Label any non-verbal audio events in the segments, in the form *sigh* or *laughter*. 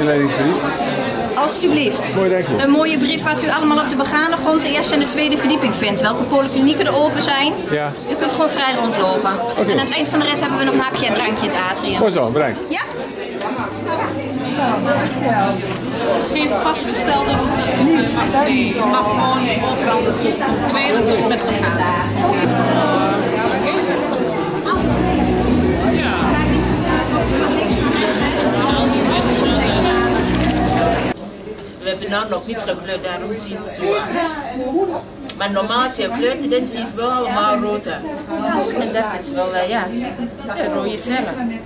inleidingsbrief. Alsjeblieft. Mooi. Een mooie brief wat u allemaal op de begane grond de eerste en de tweede verdieping vindt. Welke polyklinieken er open zijn. Ja. U kunt gewoon vrij rondlopen. En aan het eind van de rit hebben we nog een hapje en drankje in het atrium. Mooi zo, bedankt. Ja? Het is geen vastgestelde route. Niet. Nee, mag gewoon overal naartoe. Tweede tot met gegaan. Nou nog niet gekleurd, daarom ziet het zo uit. Maar normaal als je kleurt, dan ziet het wel allemaal rood uit. En dat is wel, eh, ja, rode cellen.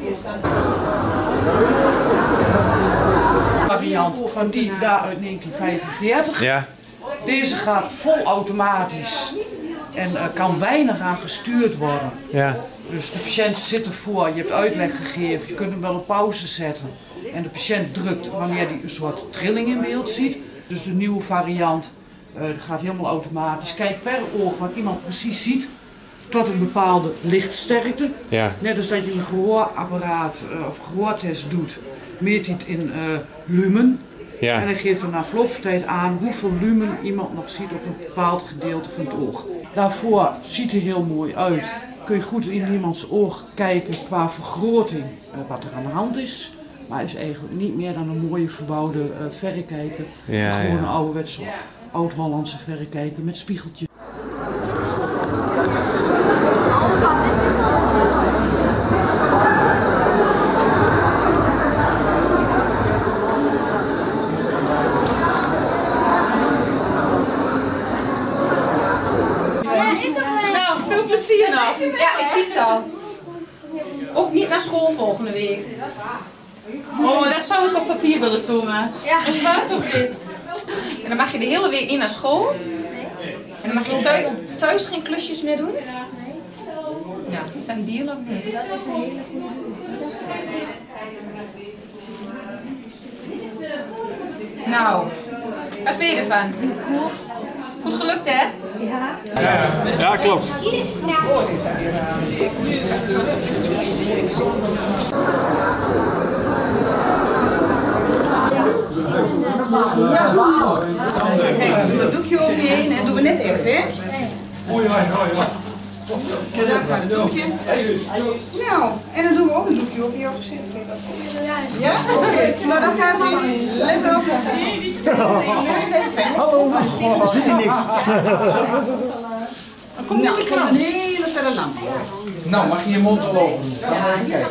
variant van die daar uit 1945. Ja. Deze gaat vol automatisch en eh, kan weinig aan gestuurd worden. Ja. Dus de patiënt zit ervoor, je hebt uitleg gegeven, je kunt hem wel op pauze zetten. En de patiënt drukt wanneer hij een soort trilling in beeld ziet. Dus de nieuwe variant eh, gaat helemaal automatisch. Kijk per oog wat iemand precies ziet tot een bepaalde lichtsterkte. Ja. Net als dat je een gehoorapparaat eh, of gehoortest doet, meet hij het in eh, lumen. Ja. En hij geeft dan na verloop van tijd aan hoeveel lumen iemand nog ziet op een bepaald gedeelte van het oog. Daarvoor ziet hij heel mooi uit. Kun je goed in iemands oog kijken qua vergroting wat er aan de hand is. Maar hij is eigenlijk niet meer dan een mooie verbouwde eh, verrekijker. Ja, Gewoon een ja. ouderwetse oud-Hollandse verrekijker met spiegeltjes. Nou, veel plezier nog. Ja, ik zie het al. Ook niet naar school volgende week. Oh, dat zou ik op papier willen, Thomas. Ja. En zwart op dit. En dan mag je de hele week niet naar school. En dan mag je thuis, thuis geen klusjes meer doen. Ja, is dat een deal of niet? Nou, wat vind je ervan? Goed gelukt, hè? Ja, klopt. Kijk, doe het doekje over je heen en doen we net echt, hè? Daar gaat het doekje. Nou, en dan doen we ook een doekje over jouw gezicht. Ja? Oké. Nou, dan gaat hij. Let op. *laughs* Hallo. Er zit hier niks. Nou, ik heb een hele verre lamp. Nou, mag je je mond wel open doen? Ga maar even kijken.